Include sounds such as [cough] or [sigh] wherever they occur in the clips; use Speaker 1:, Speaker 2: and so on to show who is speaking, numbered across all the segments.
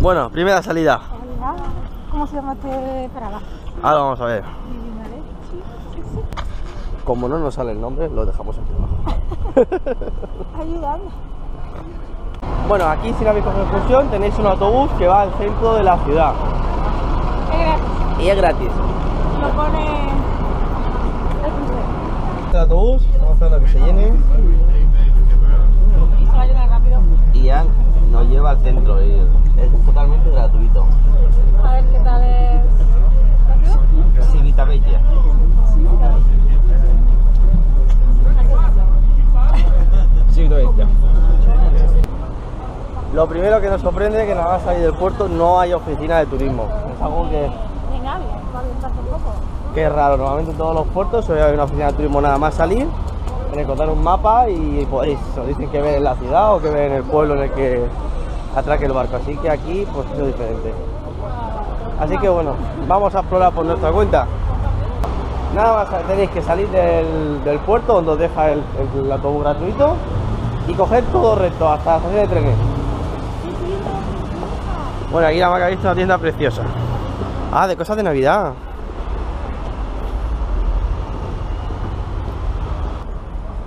Speaker 1: Bueno, primera salida.
Speaker 2: ¿Cómo se llama este parada?
Speaker 1: Ahora vamos a ver. Como no nos sale el nombre, lo dejamos aquí abajo. [laughs]
Speaker 2: Ayudando.
Speaker 1: Bueno, aquí sin aviso de excursión tenéis un autobús que va al centro de la ciudad.
Speaker 2: Es gratis.
Speaker 1: Y es gratis.
Speaker 2: Lo pone el.
Speaker 1: El autobús, esperando a que se llene
Speaker 2: Se va a llenar rápido.
Speaker 1: y ya nos lleva al centro. y es totalmente gratuito.
Speaker 2: A ver qué tal es.
Speaker 1: Civitavecchia. Civitavecchia. Lo primero que nos sorprende es que nada más salir del puerto no hay oficina de turismo. Es algo que,
Speaker 2: poco.
Speaker 1: que es raro. Normalmente en todos los puertos suele haber una oficina de turismo nada más salir, en encontrar un mapa y podéis, os dicen que ver en la ciudad o que ver en el pueblo en el que atraque el barco. Así que aquí pues es diferente. Así que bueno, vamos a explorar por nuestra cuenta. Nada más tenéis que salir del, del puerto donde os deja el, el autobús gratuito y coger todo recto hasta la estación de trenes. Bueno, aquí la marca ha visto una tienda preciosa. Ah, de cosas de Navidad.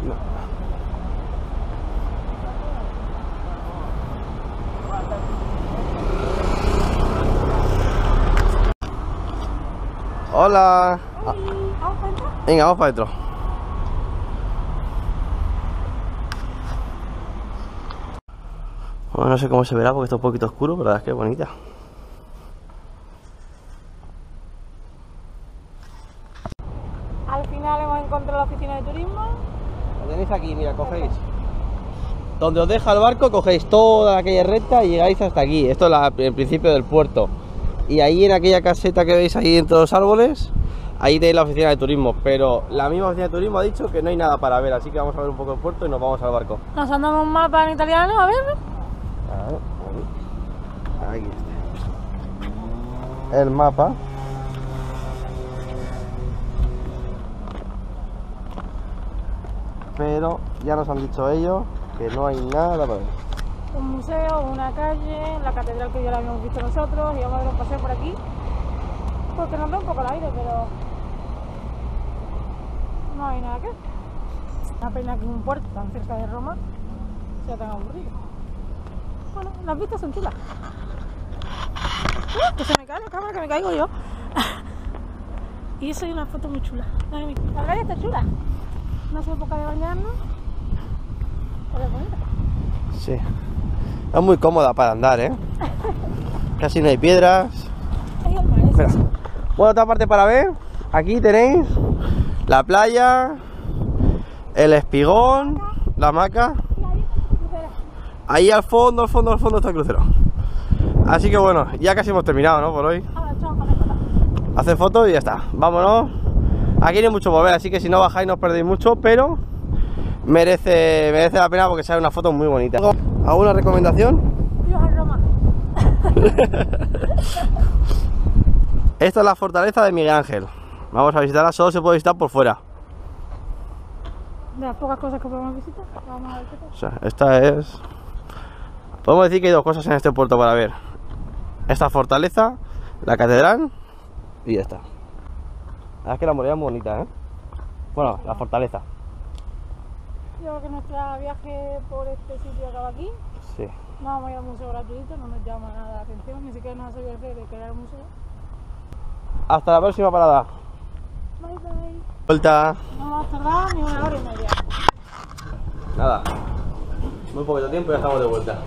Speaker 1: No. Hola. Ah. Venga, vamos para adentro. Bueno, no sé cómo se verá porque está un poquito oscuro, pero la verdad es que es bonita.
Speaker 2: Al final hemos encontrado la oficina de turismo.
Speaker 1: Lo tenéis aquí, mira, cogéis. Donde os deja el barco, cogéis toda la calle recta y llegáis hasta aquí. Esto es la- el principio del puerto. Y ahí en aquella caseta que veis ahí entre los árboles, ahí tenéis la oficina de turismo. Pero la misma oficina de turismo ha dicho que no hay nada para ver, así que vamos a ver un poco el puerto y nos vamos al barco.
Speaker 2: Nos han dado un mapa en italiano, a ver.
Speaker 1: El mapa. Pero ya nos han dicho ellos que no hay nada para ver.
Speaker 2: Un museo, una calle, la catedral que ya la habíamos visto nosotros. Y vamos a dar un paseo por aquí. Porque nos da un poco el aire, pero. No hay nada que ver. Una pena que un puerto tan cerca de Roma sea tan aburrido. Bueno, las vistas son chulas. Que se me cae la cámara, que me caigo yo. y eso hay una foto muy chula. La playa está chula. No es época de bañarnos. Pero es bonita.
Speaker 1: Sí. Es muy cómoda para andar, ¿eh? Casi no hay piedras.
Speaker 2: Ay, el mar, es
Speaker 1: Espera.
Speaker 2: eso.
Speaker 1: Bueno, otra parte para ver. Aquí tenéis la playa, el espigón, la hamaca.
Speaker 2: Y ahí está el crucero.
Speaker 1: Ahí al fondo, al fondo, al fondo está el crucero. Así que bueno, ya casi hemos terminado, ¿no? Por hoy. Hacer fotos y ya está. Vámonos. Aquí no hay mucho volver, así que si no bajáis no os perdéis mucho, pero merece, merece la pena porque sale una foto muy bonita. ¿Alguna recomendación?
Speaker 2: Roma. [laughs]
Speaker 1: Esta es la fortaleza de Miguel Ángel. Vamos a visitarla, solo se puede visitar por fuera.
Speaker 2: De las pocas cosas que podemos visitar, vamos a ver qué tal.
Speaker 1: O sea, esta es... Podemos decir que hay dos cosas en este puerto para ver. Esta fortaleza, la catedral y esta. La verdad es que la muralla es muy bonita, ¿eh? Bueno, la fortaleza.
Speaker 2: Yo creo que nuestro viaje por este sitio acaba aquí.
Speaker 1: Sí.
Speaker 2: No vamos a ir al museo gratuito, no nos llama nada la atención, ni siquiera nos ha sabido hacer de crear el museo.
Speaker 1: Hasta la próxima parada.
Speaker 2: Bye bye.
Speaker 1: Vuelta.
Speaker 2: No vamos a tardar ni una hora y media.
Speaker 1: Nada. Muy poquito tiempo y ya estamos de vuelta.